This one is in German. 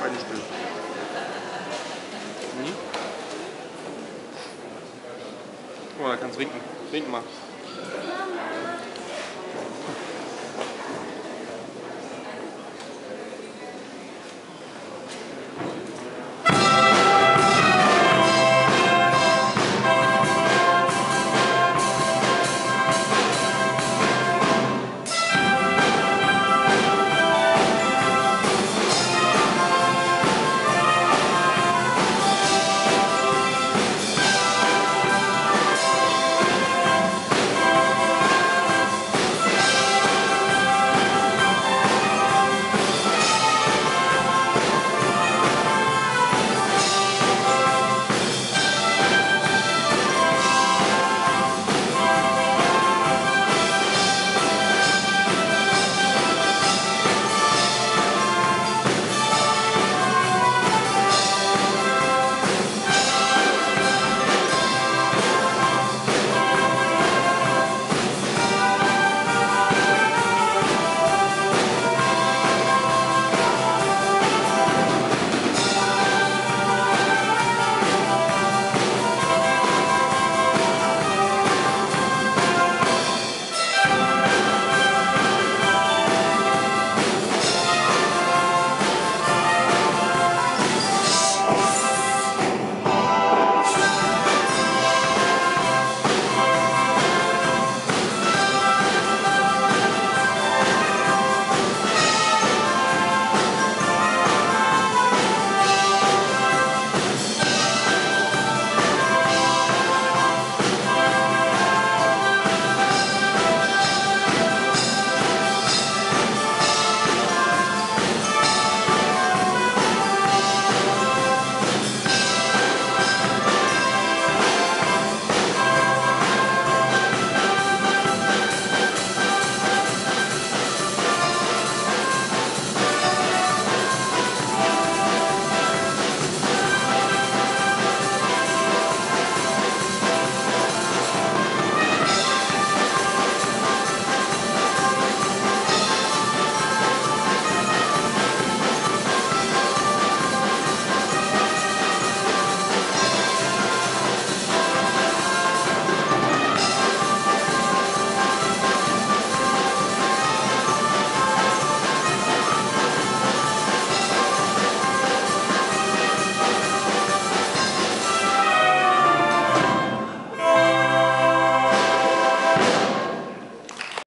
Beide still. Hm? Oh, da kannst du winken. Winken mal.